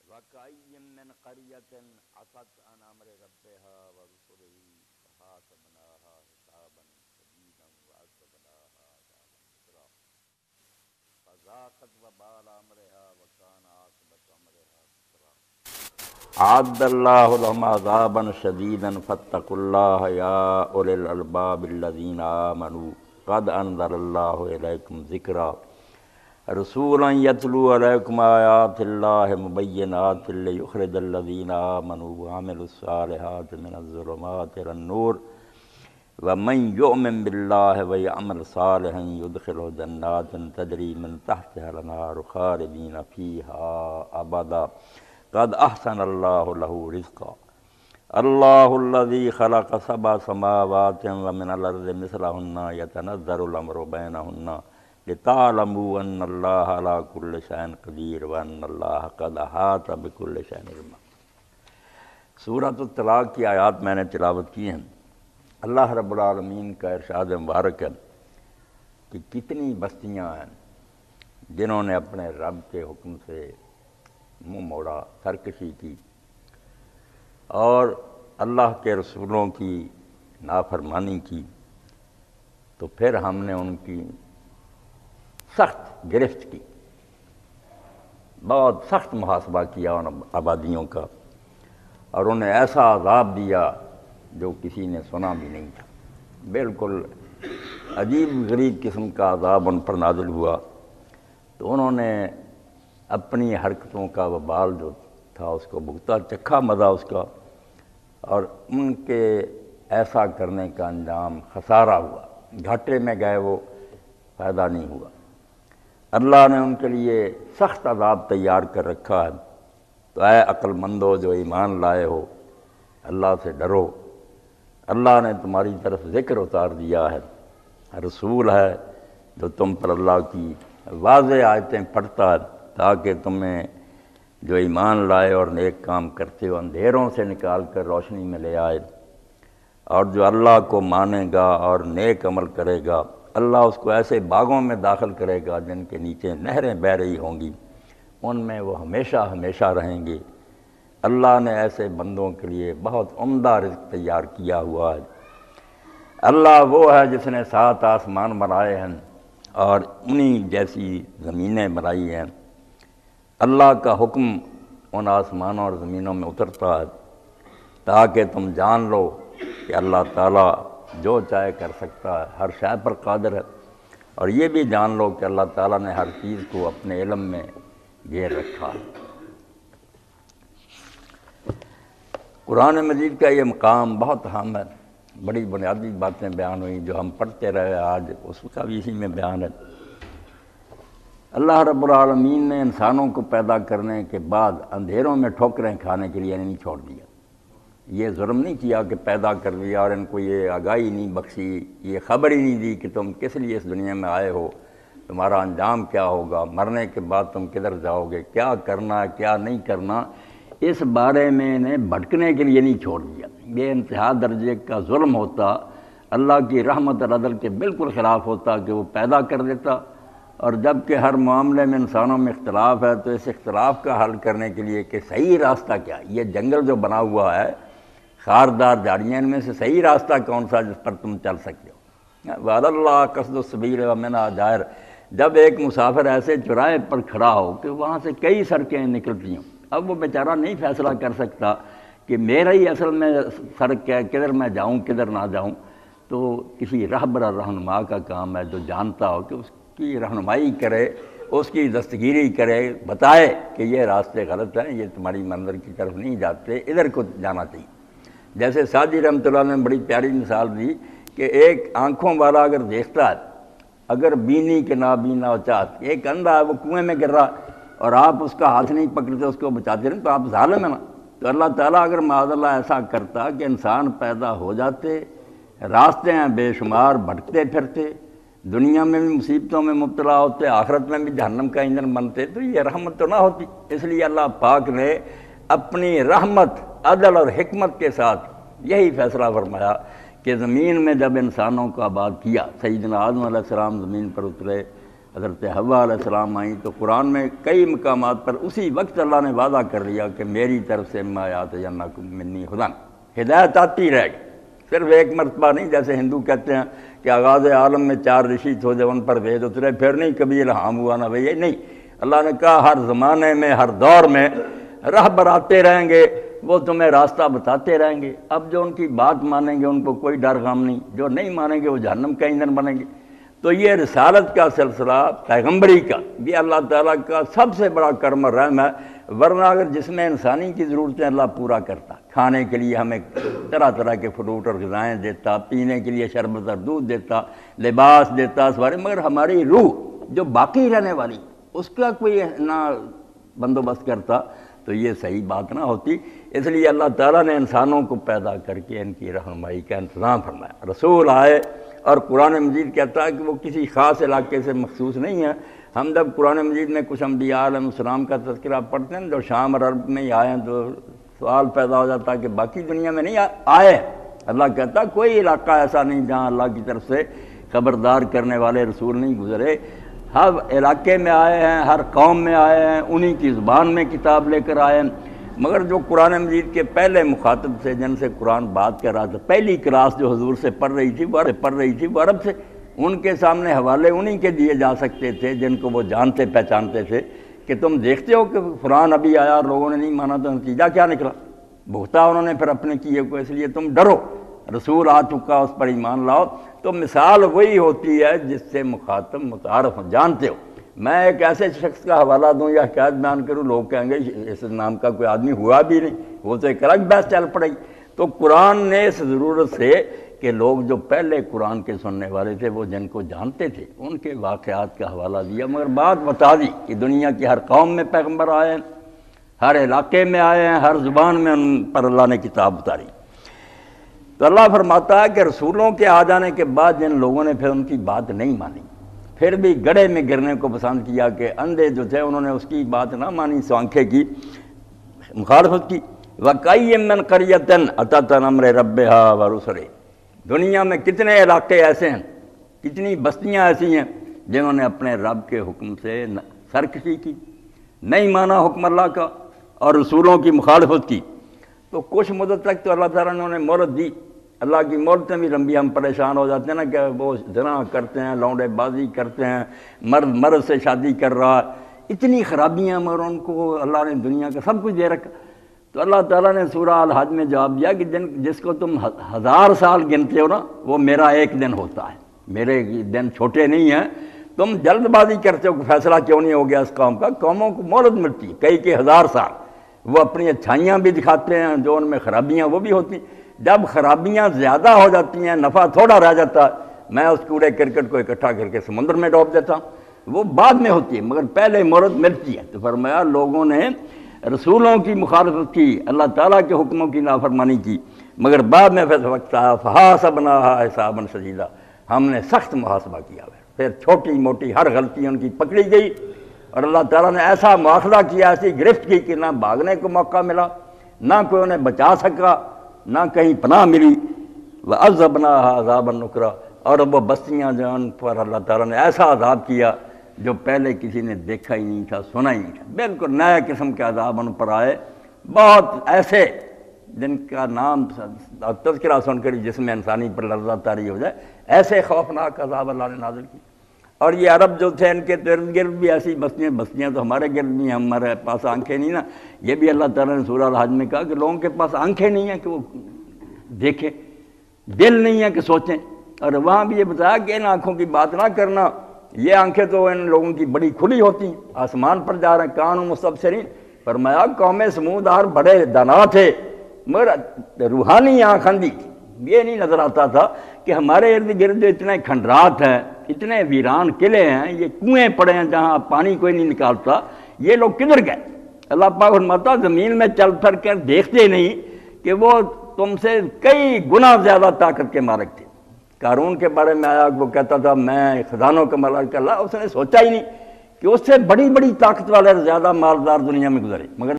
वक़न करियतन असत अन अमर रबहा व रसुलही फहात बनाहा हिसाबन सदीदन व असबनाहा अदाबन दुसरा फजाकत व बाल अमरहा व कान आकबत अमरहा दुसरा आदल्लाहु लहुम अदाबन शदीदन फत्तकुल्लाह या उलिल अलबाब अल्लज़ीन आमनू कद अनदरल्लाकुम ज़िक्रा रसूल यतलू अलैकुम आयातिल्लाह मुबैनातिल्लुखरदल्लदीना मनु आमिलसालहात मिनज़ुलमातनूर व मन योमिन बिल्लाह व अमल सालहन युदखिल जन्नातन तदरी मिन तहत हलनार खारदीन फ़ीहा अबदा कद अहसन अल्लाह लहू रिज़्क़ा अल्लाजी खला कसबा समावात मिसलान्ना यतनज़रमर बैनन्ना तालमूअल्लाकुल्लशन कदीर वल्लाहात बकुल्लशनमा सूरत तलाक़ की आयात मैंने तिलावत की हैं। अल्लाह रबालमीन का इरशाद मुबारक है कि कितनी बस्तियाँ हैं जिन्होंने अपने रब के हुक्म से मुँह मोड़ा सरकशी की। और अल्लाह के रसूलों की नाफरमानी की तो फिर हमने उनकी सख्त गिरफ्त की, बहुत सख्त मुहासबा किया उन आबादियों का, और उन्हें ऐसा आज़ाब दिया जो किसी ने सुना भी नहीं था। बिल्कुल अजीब गरीब किस्म का आज़ाब उन पर नाजिल हुआ तो उन्होंने अपनी हरकतों का वबाल जो था उसको भुगता चखा मज़ा उसका। और उनके ऐसा करने का अंजाम खसारा हुआ। घाटे में गए वो, फ़ायदा नहीं हुआ। अल्लाह ने उनके लिए सख्त अदाब तैयार कर रखा है। तो आए अक्लमंदो, जो ईमान लाए हो, अल्लाह से डरो। अल्लाह ने तुम्हारी तरफ़ ज़िक्र उतार दिया है। रसूल है, जो तुम पर अल्लाह की वाज, आयतें पढ़ता है, ताकि तुम्हें जो ईमान लाए और नेक काम करते हो अंधेरों से निकाल कर रोशनी में ले आए। और जो अल्लाह को मानेगा और नेक अमल करेगा, अल्लाह उसको ऐसे बागों में दाखिल करेगा जिनके नीचे नहरें बह रही होंगी। उनमें वो हमेशा हमेशा रहेंगे। अल्लाह ने ऐसे बंदों के लिए बहुत उम्दा रिज्क तैयार किया हुआ है। अल्लाह वो है जिसने सात आसमान बनाए हैं और उन्हीं जैसी ज़मीनें बनाई हैं। अल्लाह का हुक्म उन आसमानों और ज़मीनों में उतरता है, ताकि तुम जान लो कि अल्लाह ताला जो चाहे कर सकता है, हर शय पर कादर है। और ये भी जान लो कि अल्लाह ताला ने हर चीज़ को अपने इलम में घेर रखा है। कुरान मजीद का ये मकाम बहुत अहम है। बड़ी बुनियादी बातें बयान हुई जो हम पढ़ते रहे आज, उसका भी इसी में बयान है। अल्लाह रब्बुल आलमीन ने इंसानों को पैदा करने के बाद अंधेरों में ठोकरें खाने के लिए नहीं छोड़ दिया। ये जुर्म नहीं किया कि पैदा कर दिया और इनको ये आगाही नहीं बख्शी, ये खबर ही नहीं दी कि तुम किस लिए इस दुनिया में आए हो, तुम्हारा अंजाम क्या होगा, मरने के बाद तुम किधर जाओगे, क्या करना, क्या नहीं करना, इस बारे में इन्हें भटकने के लिए नहीं छोड़ दिया। ये इंतहा दर्जे का जुल्म होता, अल्लाह की रहमत और अदल के बिल्कुल ख़िलाफ़ होता कि वो पैदा कर देता और जबकि हर मामले में इंसानों में इख्तलाफ है तो इस इख्तलाफ का हल करने के लिए कि सही रास्ता क्या? ये जंगल जो बना हुआ है, खारदार झाड़ियाँ, इनमें से सही रास्ता कौन सा जिस पर तुम चल सकते हो? वाल्ला कसद सबीर वमना ज़ाहिर। जब एक मुसाफिर ऐसे चुराहे पर खड़ा हो कि वहाँ से कई सड़कें निकलती हों, अब वो बेचारा नहीं फैसला कर सकता कि मेरा ही असल में सड़क है, किधर मैं जाऊँ, किधर ना जाऊँ। तो किसी रहबर रहनुमा का काम है, जो जानता हो कि उसकी रहनुमाई करे, उसकी दस्तगिरी करे, बताए कि ये रास्ते गलत हैं, ये तुम्हारी मंदिर की तरफ़ नहीं जाते, इधर को जाना चाहिए। जैसे साजी रहमत ने बड़ी प्यारी मिसाल दी कि एक आँखों वाला अगर देखता है, अगर बीनी के ना बीना चाहत, एक अंधा है, वो कुएँ में गिर रहा और आप उसका हाथ नहीं पकड़ते, उसको बचाते नहीं तो आप जालम है ना। तो अल्लाह ताला अगर माजल्ला ऐसा करता कि इंसान पैदा हो जाते, रास्ते हैं बेशुमार भटकते फिरते दुनिया में भी मुसीबतों में मुबतला होते, आखरत में भी जहन्नम का ईंधन बनते तो ये रहमत तो ना होती। इसलिए अल्लाह पाक ने अपनी रहमत, अदल और हमत के साथ यही फैसला फरमाया कि ज़मीन में जब इंसानों को आबाद किया, सईदना सलाम ज़मीन पर उतरे, हज़रत सलाम आई तो कुरान में कई मकाम पर उसी वक्त अल्लाह ने वादा कर लिया कि मेरी तरफ़ से मायात या मिन्नी खुदा हिदायत आती रह गई सिर्फ़ एक मरतबा नहीं, जैसे हिंदू कहते हैं कि आगाज़ आलम में चार ऋषि थे जब उन पर भेद उतरे फिर नहीं कभी इल्हाम हुआ ना भैया? नहीं। अल्लाह ने कहा, हर ज़माने में, हर दौर में राह बराते रहेंगे, वो तुम्हें रास्ता बताते रहेंगे। अब जो उनकी बात मानेंगे, उनको कोई डर गम नहीं। जो नहीं मानेंगे, वो जहन्नम का ईंधन बनेंगे। तो ये रसालत का सिलसिला पैगम्बरी का, ये अल्लाह ताला का सबसे बड़ा कर्म रहम है। वरना अगर जिसमें इंसानी की ज़रूरतें अल्लाह पूरा करता खाने के लिए हमें तरह तरह के फ्रूट और गज़ाएँ देता, पीने के लिए शरबत और दूध देता, लिबास देता सारे मगर हमारी रूह जो बाकी रहने वाली, उसका कोई ना बंदोबस्त करता तो ये सही बात ना होती। इसलिए अल्लाह ताला ने इंसानों को पैदा करके इनकी रहनुमाई का इंतज़ाम फरमाया। रसूल आए और कुरान मजीद कहता है कि वो किसी ख़ास इलाके से मखसूस नहीं है। हम जब कुरान मजीद में कुछ अम्बियालम का तस्करा पढ़ते हैं, जो शाम और अरब में ही आए हैं तो सवाल पैदा हो जाता है कि बाकी दुनिया में नहीं आए। अल्लाह कहता, कोई इलाका ऐसा नहीं जहाँ अल्लाह की तरफ़ से खबरदार करने वाले रसूल नहीं गुजरे। हर इलाके में आए हैं, हर कौम में आए हैं, उन्हीं की ज़ुबान में किताब लेकर आए हैं। मगर जो कुरान मजीद के पहले मुखातब थे, जिनसे कुरान बात कर रहा था, पहली क्लास जो हजूर से पढ़ रही थी, वो पढ़ रही थी, वो अरब से। उनके सामने हवाले उन्हीं के दिए जा सकते थे, जिनको वो जानते, पहचानते थे। कि तुम देखते हो कि कुरान अभी आया लोगों ने नहीं माना तो नतीजा क्या निकला? भुगता उन्होंने फिर अपने किए को, इसलिए तुम डरो। रसूल आ चुका, उस पर ईमान लाओ। तो मिसाल वही होती है जिससे मुखातब, मुतारफ जानते हो, मैं एक ऐसे शख्स का हवाला दूँ या क्या बयान करूँ, लोग कहेंगे, इस नाम का कोई आदमी हुआ भी नहीं, वो तो एक अलग बहस चल पड़ेगी तो कुरान ने इस ज़रूरत से कि लोग जो पहले कुरान के सुनने वाले थे, वो जिनको जानते थे, उनके वाक़ात का हवाला दिया। मगर बात बता दी कि दुनिया की हर कौम में पैगंबर आए हैं, हर इलाके में आए हैं, हर ज़ुबान में उन पर अल्लाह ने किताब उतारी। तो अल्लाह फरमाता है कि रसूलों के आ जाने के बाद जिन लोगों ने फिर उनकी बात नहीं मानी, फिर भी गड़े में गिरने को पसंद किया कि अंधे जो थे, उन्होंने उसकी बात ना मानी स्वांखे की, मुखालफत की। वकई मन करियतन अतन अमर रब हा वरुसरे दुनिया में कितने इलाके ऐसे हैं, कितनी बस्तियाँ ऐसी हैं, जिन्होंने अपने रब के हुक्म से सरकशी की, नहीं माना हुक्म अल्लाह का और रसूलों की मुखालफत की। तो कुछ मदद तक तो अल्लाह ताला ने उन्हें मोहरत दी। अल्लाह की मोहरतें भी लंबी हम परेशान हो जाते हैं ना कि वो जना करते हैं, लौंडेबाजी करते हैं, मर्द मर्द से शादी कर रहा इतनी खराबियाँ मगर उनको अल्लाह ने दुनिया का सब कुछ दे रखा। तो अल्लाह ताला ने सूरा अल हज में जवाब दिया कि जिन, जिसको तुम हज़ार साल गिनते हो ना, वो मेरा एक दिन होता है। मेरे दिन छोटे नहीं हैं। तुम जल्दबाजी करते हो फैसला क्यों नहीं हो गया इस कौम का? कौमों को मोहलत मिलती है, कई के हज़ार साल। वो अपनी अच्छाइयाँ भी दिखाते हैं, जो उनमें खराबियाँ वो भी होती। जब खराबियाँ ज़्यादा हो जाती हैं, नफ़ा थोड़ा रह जाता, मैं उस कूड़े क्रिकेट को इकट्ठा करके समुद्र में डोब देता। हूँ वो बाद में होती है, मगर पहले मुहरत मिलती है। तो फरमाया, लोगों ने रसूलों की मुखालफत की, अल्लाह ताला के हुक्मों की नाफरमानी की, मगर बाद में फिर वक्त आया फहासबना हिसाबन सजीदा हमने सख्त मुहासबा किया फिर छोटी मोटी हर गलती उनकी पकड़ी गई और अल्लाह ताला ने ऐसा मुआखला किया, ऐसी गिरफ्त की कि ना भागने को मौका मिला, ना कोई उन्हें बचा सका, ना कहीं पनाह मिली। वह अजबना अजाब नुकरा और वो बस्तियाँ जो उन पर अल्लाह ताला ने ऐसा अजाब किया जो पहले किसी ने देखा ही नहीं था, सुना ही नहीं था। बिल्कुल नया किस्म के अजाब उन पर आए। बहुत ऐसे जिनका नाम तस्करा सुनकर जिसमें इंसानी पर लर्जा तारी हो जाए, ऐसे खौफनाक अजाब अल्लाह ने नाजिल की और ये अरब जो थे, इनके तो इर्द गिर्द भी ऐसी बस्तियाँ बस्तियाँ तो हमारे गिर्द भी हैं हमारे पास आँखें नहीं ना। ये भी अल्लाह ताला ने सूरह हज में कहा कि लोगों के पास आँखें नहीं हैं कि वो देखें। दिल नहीं है कि सोचें। और वहाँ भी ये बताया कि इन आँखों की बात ना करना। ये आँखें तो इन लोगों की बड़ी खुली होती, आसमान पर जा रहे हैं, कान मुस्तबसरीन फरमाया कौम समूदार बड़े दना थे, मगर रूहानी आँख अंधी ये नहीं नज़र आता था कि हमारे इर्द गिर्द इतने खंडरात हैं, इतने वीरान किले हैं, ये कुएँ पड़े हैं जहाँ पानी कोई नहीं निकालता। ये लोग किधर गए? अल्लाह पाक फरमाता, ज़मीन में चल फिर कर देखते नहीं कि वो तुमसे कई गुना ज़्यादा ताकत के मारक थे। कानून के बारे में आया, वो कहता था, मैं खजानों के कर अल्लाह उसने सोचा ही नहीं कि उससे बड़ी बड़ी ताकत वाले ज़्यादा मालदार दुनिया में गुजरे। मगर